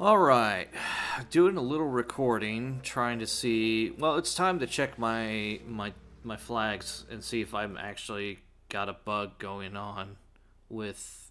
All right, doing a little recording, trying to see. Well, it's time to check my my my flags and see if I'm actually got a bug going on with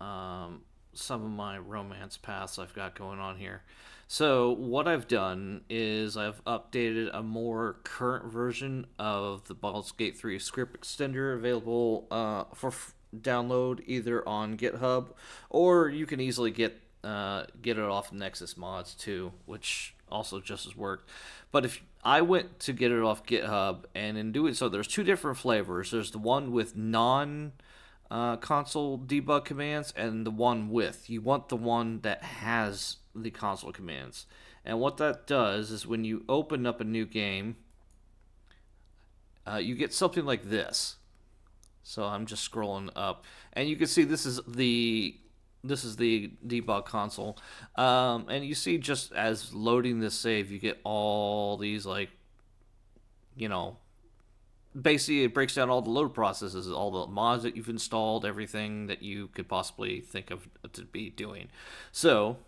um, some of my romance paths I've got going on here. So what I've done is I've updated a more current version of the Baldur's Gate 3 script extender available uh, for download either on GitHub or you can easily get uh, get it off Nexus Mods too, which also just as worked. But if I went to get it off GitHub, and in doing so, there's two different flavors. There's the one with non uh, console debug commands, and the one with. You want the one that has the console commands. And what that does is when you open up a new game, uh, you get something like this. So I'm just scrolling up, and you can see this is the this is the debug console. Um, and you see just as loading this save you get all these like you know basically it breaks down all the load processes all the mods that you've installed everything that you could possibly think of to be doing. So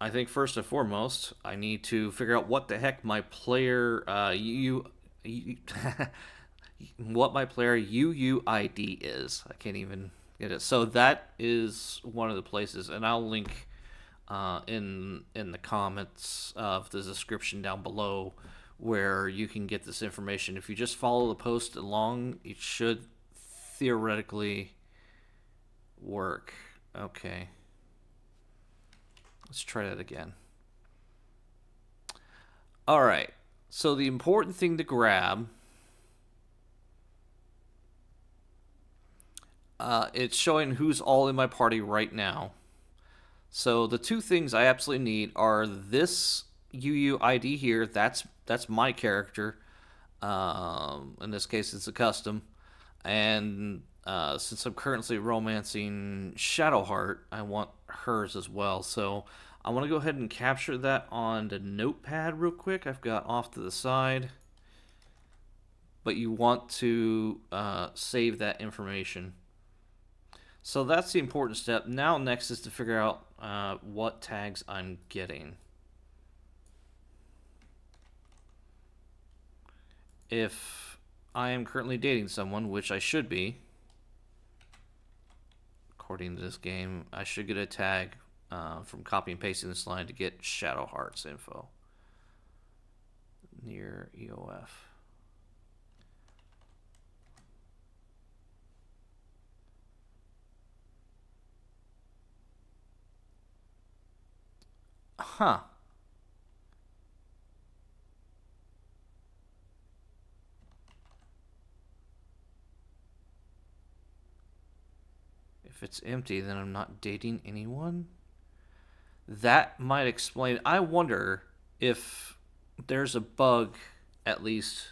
i think first and foremost i need to figure out what the heck my player uh, you, you what my player uuid is. I can't even it is. So that is one of the places, and I'll link uh, in in the comments of the description down below where you can get this information. If you just follow the post along, it should theoretically work. Okay. Let's try that again. All right. So the important thing to grab uh, it's showing who's all in my party right now. So the two things I absolutely need are this UUID here. That's that's my character. Um, in this case, it's a custom. And uh, since I'm currently romancing Shadowheart, I want hers as well. So I want to go ahead and capture that on the notepad real quick. I've got off to the side. But you want to uh, save that information. So that's the important step. Now next is to figure out uh, what tags I'm getting. If I am currently dating someone, which I should be, according to this game, I should get a tag uh, from copy and pasting this line to get Shadowheart's info near EOF. Huh. If it's empty, then I'm not dating anyone? That might explain. I wonder if there's a bug, at least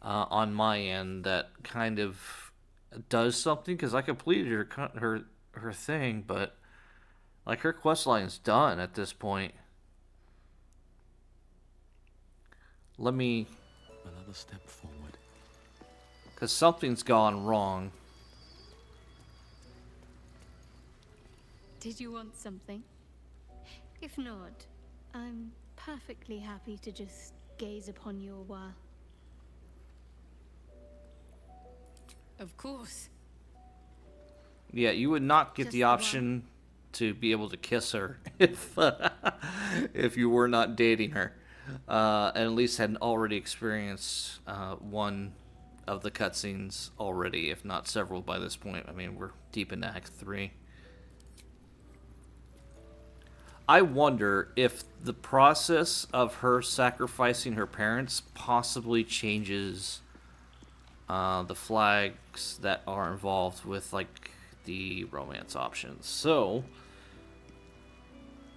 uh, on my end, that kind of does something because I completed her her her thing, but like her quest line's done at this point. Let me another step forward. Cause something's gone wrong. Did you want something? If not, I'm perfectly happy to just gaze upon you a while. Of course. Yeah, you would not get Just the the option to be able to kiss her if uh, if you were not dating her, uh, and at least had already experienced uh, one of the cutscenes already, if not several by this point. I mean, we're deep into Act Three. I wonder if the process of her sacrificing her parents possibly changes uh, the flags that are involved with like the romance options. So,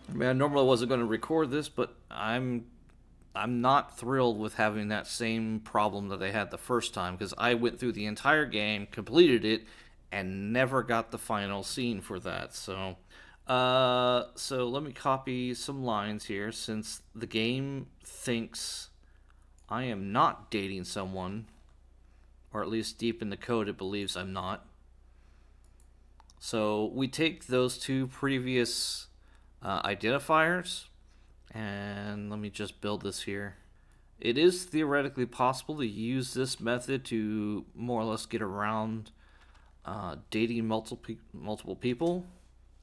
I mean, I normally wasn't going to record this, but I'm I'm not thrilled with having that same problem that I had the first time because I went through the entire game, completed it, and never got the final scene for that. So, uh, so let me copy some lines here since the game thinks I am not dating someone, or at least deep in the code it believes I'm not. So we take those two previous uh, identifiers. And let me just build this here. It is theoretically possible to use this method to more or less get around uh, dating multiple multiple people,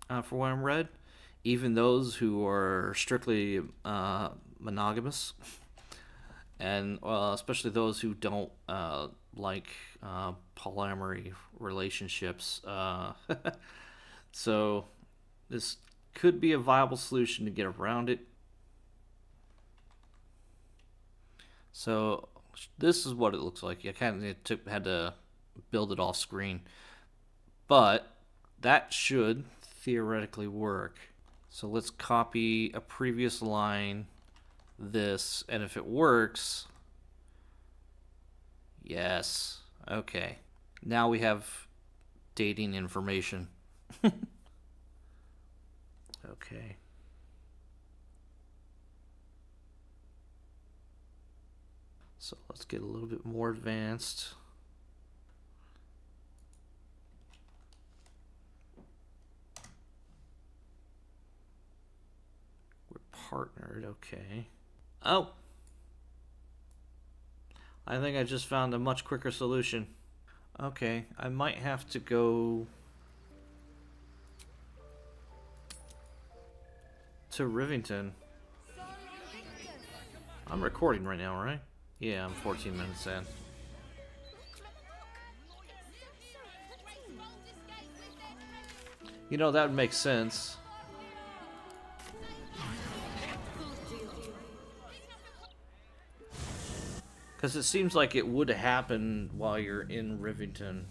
uh, for what I'm read, even those who are strictly uh, monogamous, and uh, especially those who don't uh, like uh, polyamory relationships. so this could be a viable solution to get around it. So this is what it looks like. I kind of took had to build it off screen, but that should theoretically work. So let's copy a previous line, this, and if it works, yes, okay. Now we have dating information. okay. So let's get a little bit more advanced. We're partnered, okay. Oh! I think I just found a much quicker solution. Okay, I might have to go to Rivington. I'm recording right now, right? Yeah, I'm 14 minutes in. You know, that would make sense. Because it seems like it would happen while you're in Rivington.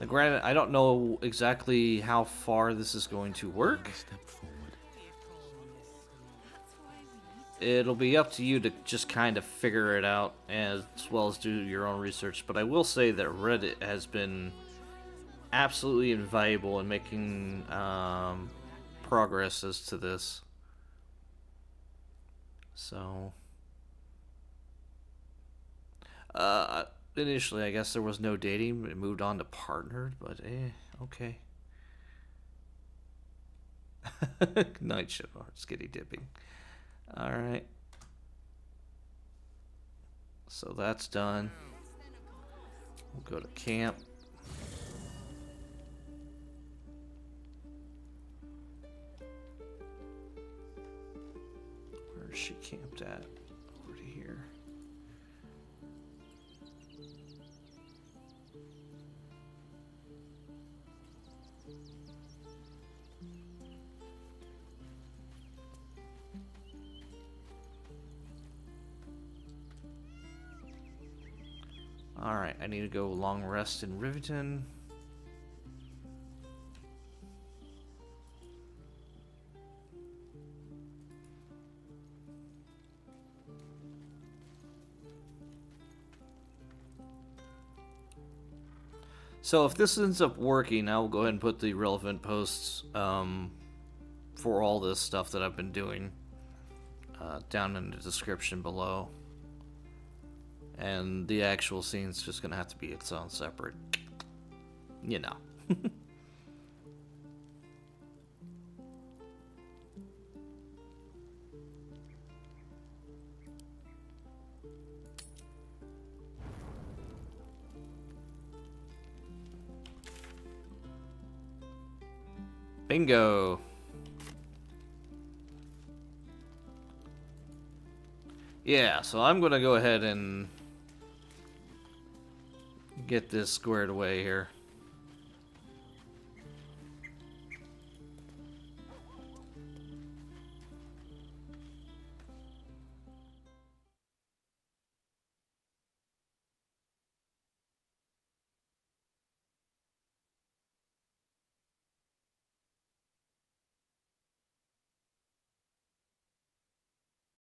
Now, granted, I don't know exactly how far this is going to work. It'll be up to you to just kind of figure it out as well as do your own research. But I will say that Reddit has been absolutely invaluable in making um, progress as to this. So, uh, initially, I guess there was no dating. It moved on to partnered, but eh, okay. Night shift, oh, skinny dipping. All right. So that's done. We'll go to camp. Where is she camped at? Alright, I need to go long rest in Rivington. So if this ends up working, I'll go ahead and put the relevant posts um, for all this stuff that I've been doing uh, down in the description below. And the actual scene's just gonna have to be its own separate, you know. Bingo. Yeah, so I'm going to go ahead and get this squared away here.